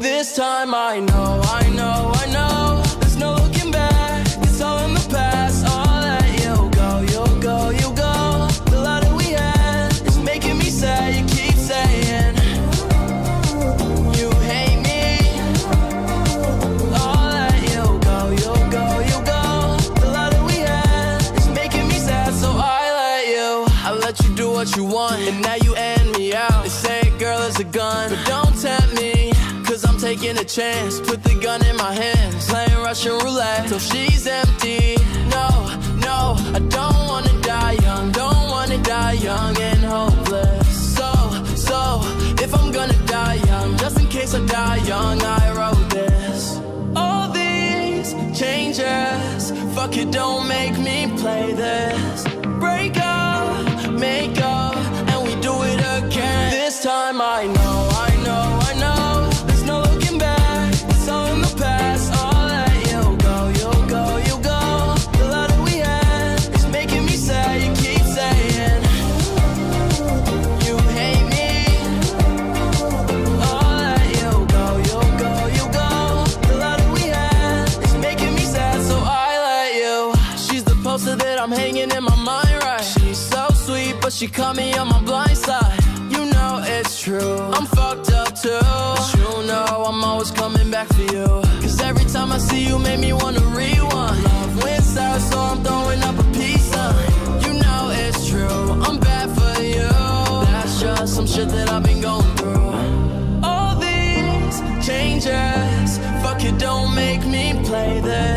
This time I know, I know, I know you want And now you end me out. They say girl is a gun, but don't tempt me Cause I'm taking a chance. Put the gun in my hands. Playing Russian roulette Till she's empty. No, no I don't wanna die young. Don't wanna die young and hopeless. So, so If I'm gonna die young Just in case I die young I wrote this. All these changes Fuck it, don't make me play this. Break up, make up but she caught me on my blind side. You know it's true, I'm fucked up too. But you know I'm always coming back for you. Cause every time I see you, make me wanna rewind. Love wins out, so I'm throwing up a peace sign. You know it's true, I'm bad for you. That's just some shit that I've been going through. All these changes, fuck it, don't make me play this.